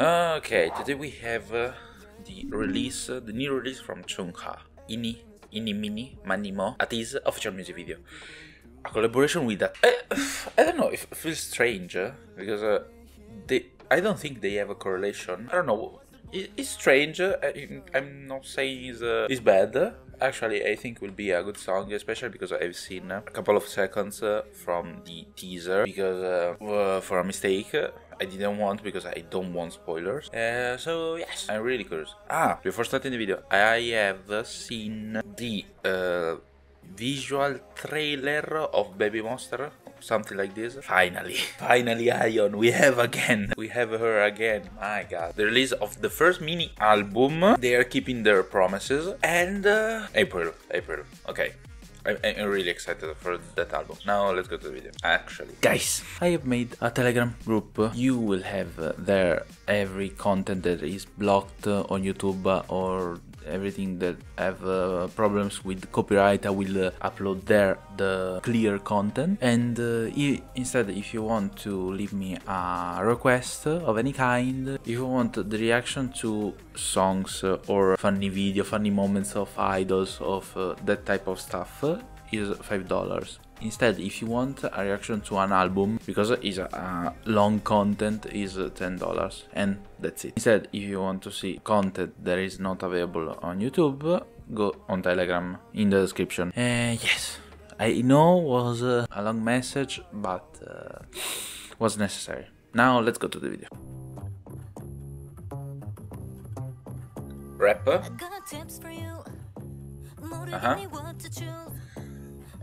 Okay, today we have uh, the release, uh, the new release from Chungha, Ini, Eenie Meenie, Manimo, ATEEZ official music video. A collaboration with that. I, I don't know, it feels strange uh, because uh, they. I don't think they have a correlation. I don't know. It, it's strange. uh, I, I'm not saying it's, uh, it's bad. Actually, I think will be a good song, especially because I've seen uh, a couple of seconds uh, from the teaser. Because uh, uh, for a mistake, uh, I didn't want because I don't want spoilers. Uh, so yes, I'm really curious. Ah, before starting the video, I have seen the uh, visual trailer of Baby Monster. Something like this. Finally, finally, Ahyeon, we have again. We have her again. My god. The release of the first mini album. They are keeping their promises. And uh, April, April. Okay, I'm, I'm really excited for that album. Now let's go to the video. Actually, guys, I have made a Telegram group. You will have uh, there every content that is blocked uh, on YouTube uh, or everything that have uh, problems with copyright. I will uh, upload there the clear content. And uh, instead, if you want to leave me a request of any kind, if you want the reaction to songs or funny video, funny moments of idols, of uh, that type of stuff, is five dollars. Instead, if you want a reaction to an album, because it's a, long content, is uh, ten dollars, and that's it. Instead, if you want to see content that is not available on YouTube, go on Telegram in the description. Uh, yes, I know was uh, a long message, but uh, was necessary. Now let's go to the video. Rapper. got tips for you. Uh-huh.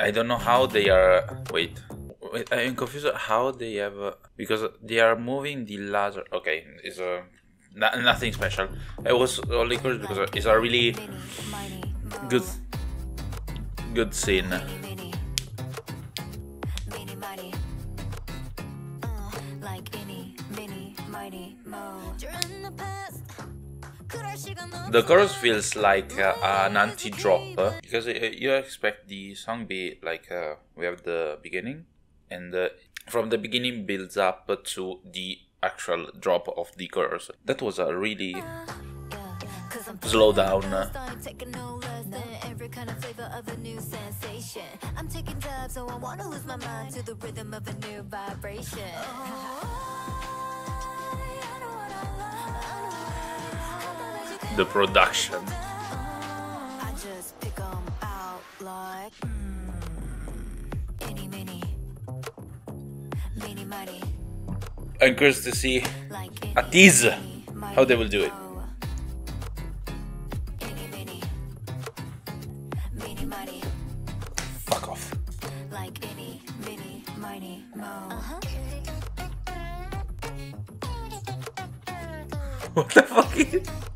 I don't know how they are. Wait, wait I'm confused. How they have uh, because they are moving the laser. Okay, it's a. Uh, nothing special. I was only curious because it's a really good, good scene. mo during the past the chorus feels like uh, an anti-drop uh, because uh, you expect the song be like uh, we have the beginning and uh, from the beginning builds up to the actual drop of the chorus. That was a really slow down. I'm taking dabs, so I wanna lose my mind to the rhythm of a new vibration. Mini mighty, I'm curious to see ATEEZ how they will do it. Fuck off. What the fuck?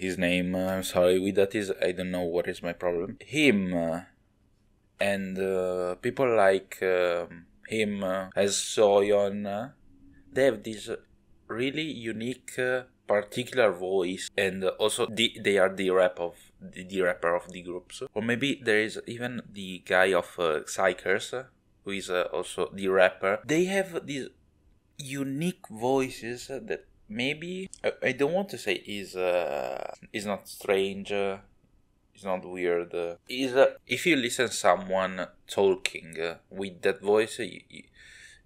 his name. uh, I'm sorry. With that is I don't know what is my problem. Him uh, and uh, people like um, him uh, as Soyeon, uh, they have this really unique, particular voice, and also the, they are the rap of the, the rapper of the groups. Or maybe there is even the guy of uh, xikers, who is also the rapper. They have these unique voices that maybe I, don't want to say is uh is not strange uh, it's not weird uh, is uh, if you listen someone talking uh, with that voice uh,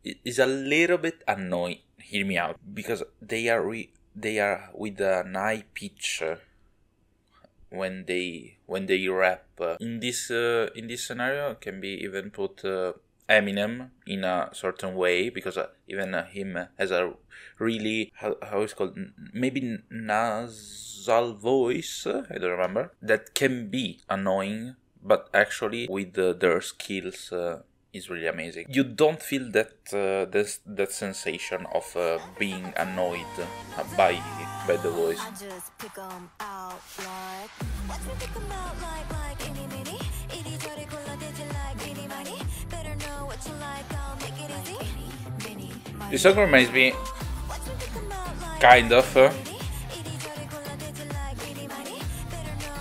is a little bit annoying hear me out because they are re- they are with an high pitch uh, when they when they rap. Uh, in this uh, in this scenario, can be even put uh, Eminem in a certain way because uh, even uh, him has a really how, how is called maybe nasal voice. I don't remember that can be annoying, but actually with their skills. Uh, is really amazing. You don't feel that uh, this, that sensation of uh, being annoyed by by the voice. This song reminds me, kind of, uh,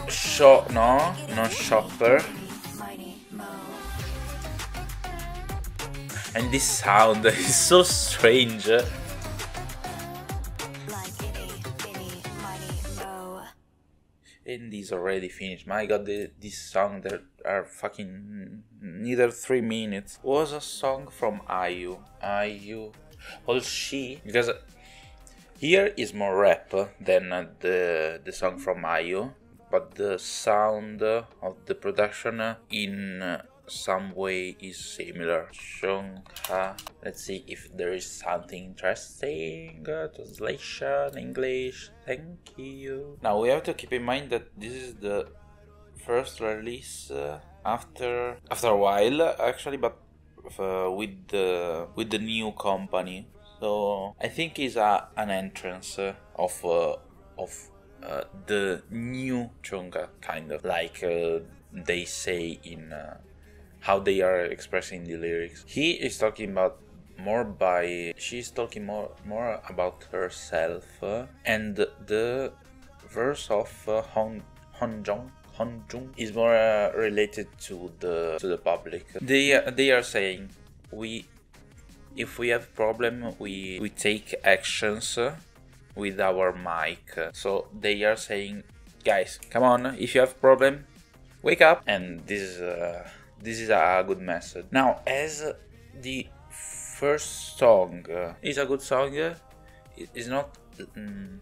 Shop, no, not Shopper. And this sound is so strange. And this already finished. My god, the, this song that are fucking neither three minutes. Was a song from IU. IU well she because here is more rap than uh, the the song from IU, but the sound of the production uh, in uh, some way is similar. Chungha. Let's see if there is something interesting. Translation English. Thank you. Now we have to keep in mind that this is the first release after after a while actually, but uh, with the with the new company. So I think it's a, an entrance uh, of uh, of uh, the new Chungha kind of like uh, they say in uh, how they are expressing the lyrics. He is talking about more by she's talking more more about herself and the verse of Hong Hongjoong Hongjoong is more uh, related to the to the public. They uh, they are saying we if we have problem we we take actions with our mic. So they are saying guys come on if you have problem wake up and this is uh, this is a good message. Now as the first song uh, is a good song uh, it is not mm,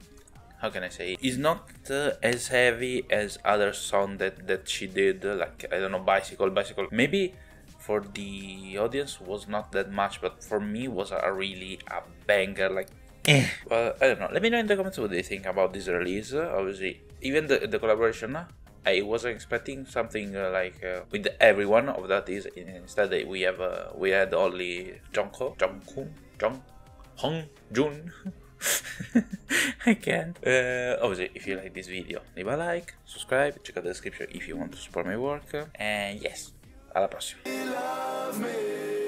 how can I say? It's not uh, as heavy as other song that that she did, like I don't know, bicycle, bicycle. Maybe for the audience was not that much, but for me was a really a banger. Like, eh. Well, I don't know. Let me know in the comments what you think about this release. Uh, obviously, even the the collaboration. Uh, I wasn't expecting something uh, like uh, with everyone of that is instead we have uh, we had only Jungkook, Jungkook, Jung, Hong Jun. I can't. Uh, obviously, if you like this video, leave a like, subscribe, check out the description if you want to support my work. And yes, alla prossima. love me.